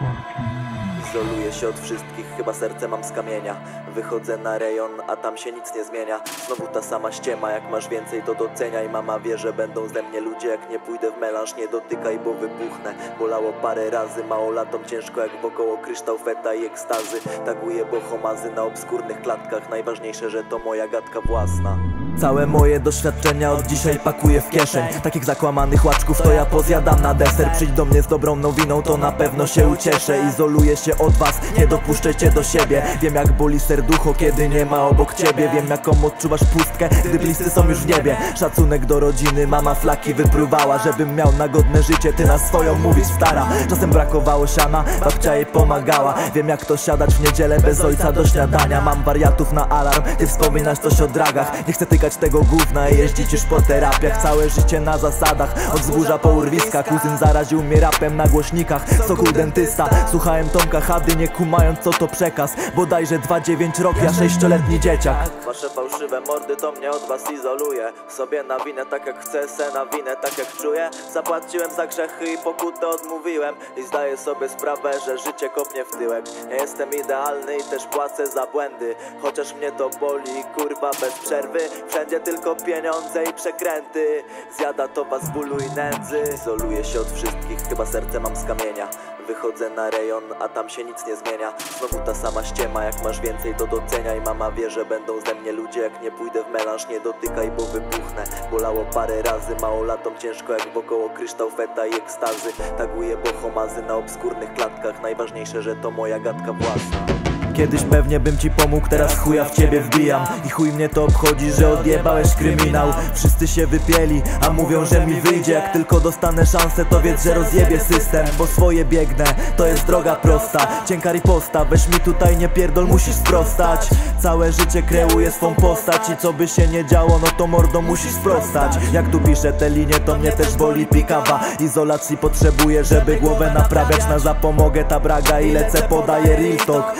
walking Izoluję się od wszystkich, chyba serce mam z kamienia. Wychodzę na rejon, a tam się nic nie zmienia. Znowu ta sama ściema, jak masz więcej to doceniaj. Mama wie, że będą ze mnie ludzie, jak nie pójdę w melanż Nie dotykaj, bo wybuchnę. Bolało parę razy, mało latom ciężko jak wokoło kryształ, feta i ekstazy. Taguję bohomazy na obskurnych klatkach. Najważniejsze, że to moja gadka własna. Całe moje doświadczenia od dzisiaj pakuję w kieszeń. Takich zakłamanych łaczków to ja pozjadam na deser. Przyjdź do mnie z dobrą nowiną, to na pewno się ucieszę. Izoluję się od was, nie dopuszczę cię do siebie. Wiem jak boli serducho, kiedy nie ma obok ciebie. Wiem jaką odczuwasz pustkę, gdy bliscy są już w niebie. Szacunek do rodziny, mama flaki wypruwała. Żebym miał na godne życie, ty na swoją mówisz stara. Czasem brakowało siana, babcia jej pomagała. Wiem jak to siadać w niedzielę bez ojca do śniadania. Mam wariatów na alarm, ty wspominasz coś o dragach. Nie chcę tykać tego gówna i jeździć już po terapiach. Całe życie na zasadach, od wzgórza po urwiska Kuzyn zaraził mnie rapem na głośnikach, sokół dentysta Słuchałem Tomka Hady, nie kumając co to przekaz. Bodajże 2-9 rok, ja sześcioletni dzieciak. Wasze fałszywe mordy to mnie od was izoluje. Sobie na winę tak jak chcę, se na winę tak jak czuję. Zapłaciłem za grzechy i pokutę odmówiłem. I zdaję sobie sprawę, że życie kopnie w tyłek. Nie jestem idealny i też płacę za błędy. Chociaż mnie to boli, kurwa bez przerwy. Wszędzie tylko pieniądze i przekręty. Zjada to was bólu i nędzy. Izoluję się od wszystkich, chyba serce mam z kamienia Wychodzę na rejon, a tam się nic nie zmienia. Znowu ta sama ściema, jak masz więcej to doceniaj Mama wie, że będą ze mnie ludzie, jak nie pójdę w melanż Nie dotykaj, bo wybuchnę. Bolało parę razy, mało latom ciężko jak wokoło kryształ, feta i ekstazy. Taguję bohomazy na obskurnych klatkach. Najważniejsze, że to moja gadka własna Kiedyś pewnie bym ci pomógł, teraz chuja w ciebie wbijam. I chuj mnie to obchodzi, że odjebałeś kryminał. Wszyscy się wypieli, a mówią, że mi wyjdzie. Jak tylko dostanę szansę, to wiedz, że rozjebie system Bo swoje biegnę, to jest droga prosta Cienka riposta, weź mi tutaj nie pierdol, musisz sprostać. Całe życie kreuję swą postać I co by się nie działo, no to mordo musisz sprostać. Jak tu piszę te linie, to mnie też boli pikawa. Izolacji potrzebuję, żeby głowę naprawiać. Na zapomogę ta braga i lecę podaję real talk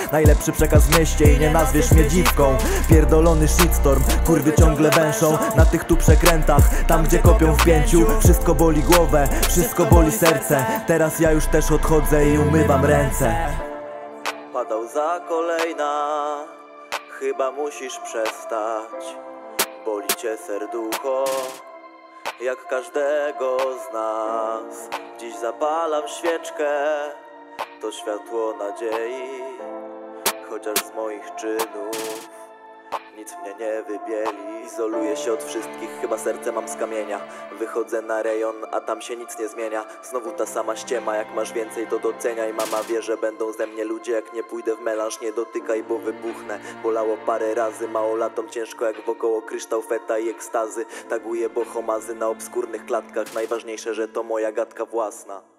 Najlepszy przekaz w mieście i nie nazwiesz mnie dziwką. Pierdolony shitstorm, kurwy ciągle węszą. Na tych tu przekrętach, tam gdzie kopią w pięciu Wszystko boli głowę, wszystko boli serce. Teraz ja już też odchodzę i umywam ręce. Padał za kolejna Chyba musisz przestać. Boli cię serducho Jak każdego z nas. Dziś zapalam świeczkę To światło nadziei Chociaż z moich czynów. Nic mnie nie wybieli Izoluję się od wszystkich, chyba serce mam z kamienia. Wychodzę na rejon, a tam się nic nie zmienia. Znowu ta sama ściema, jak masz więcej to doceniaj. Mama wie, że będą ze mnie ludzie, jak nie pójdę w melanż Nie dotykaj, bo wybuchnę. Bolało parę razy, mało latom ciężko jak wokoło kryształ, feta i ekstazy. Taguję bohomazy na obskurnych klatkach. Najważniejsze, że to moja gadka własna